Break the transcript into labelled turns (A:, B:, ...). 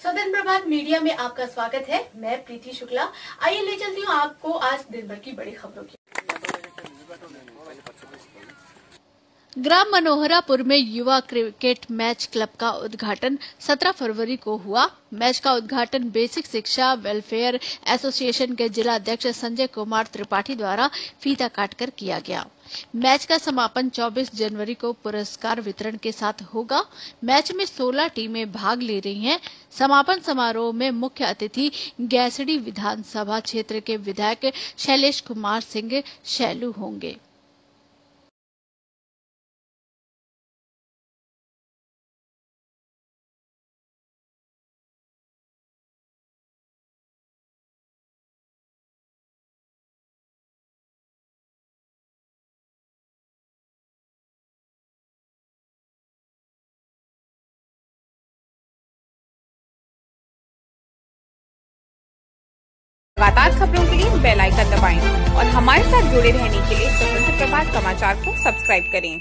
A: स्वतंत्र प्रभात मीडिया में आपका स्वागत है। मैं प्रीति शुक्ला। आइए ले चलती हूँ आपको आज दिन भर की बड़ी खबरों की।
B: ग्राम मनोहरापुर में युवा क्रिकेट मैच क्लब का उद्घाटन 17 फरवरी को हुआ। मैच का उद्घाटन बेसिक शिक्षा, वेलफेयर एसोसिएशन के जिला अध्यक्ष संजय कुमार त्रिपाठी द्वारा फीता काटकर किया गया। मैच का समापन 24 जनवरी को पुरस्कार वितरण के साथ होगा। मैच में 16 टीमें भाग ले रही हैं। समापन समारोह में मुख्य अतिथि गैसड़ी विधानसभा क्षेत्र के विधायक शैलेश कुमार सिंह शैलू होंगे।
C: लगातार खबरों के लिए बेल आइकन दबाएँ और हमारे साथ जुड़े रहने के लिए स्वतंत्र प्रभात समाचार को सब्सक्राइब करें।